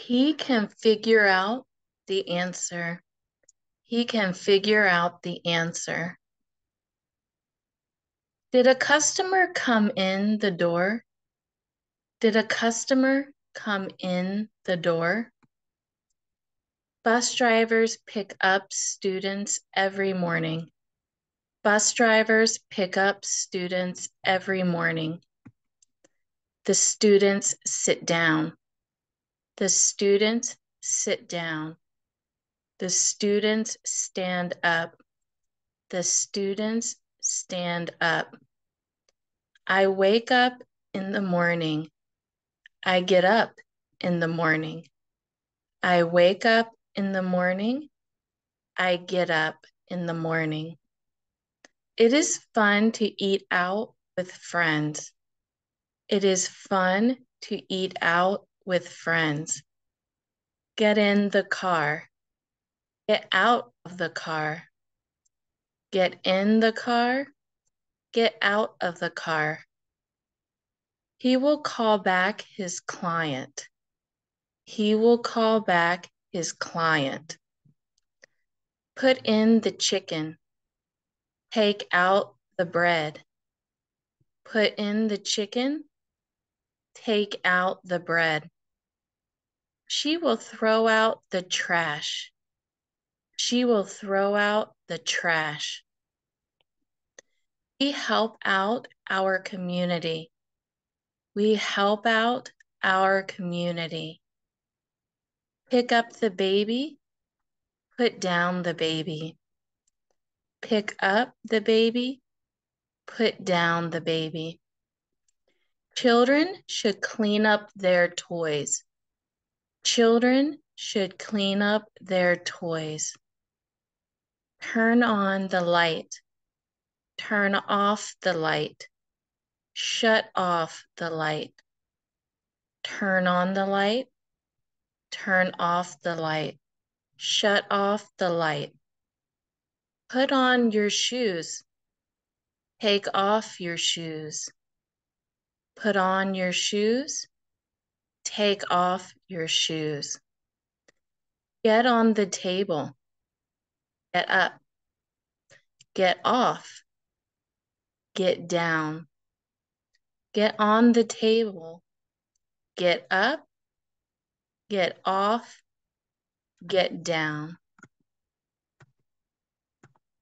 He can figure out the answer. He can figure out the answer. Did a customer come in the door? Did a customer come in the door? Bus drivers pick up students every morning. Bus drivers pick up students every morning. The students sit down. The students sit down. The students stand up. The students stand up. I wake up in the morning. I get up in the morning. I wake up in the morning. I get up in the morning. It is fun to eat out with friends. It is fun to eat out with friends. Get in the car. Get out of the car. Get in the car. Get out of the car. He will call back his client. He will call back his client. Put in the chicken. Take out the bread. Put in the chicken. Take out the bread. She will throw out the trash. She will throw out the trash. We help out our community. We help out our community. Pick up the baby. Put down the baby pick up the baby, put down the baby. Children should clean up their toys. Children should clean up their toys. Turn on the light. Turn off the light. Shut off the light. Turn on the light. Turn off the light. Shut off the light. Put on your shoes. Take off your shoes. Put on your shoes. Take off your shoes. Get on the table. Get up. Get off. Get down. Get on the table. Get up. Get off. Get down.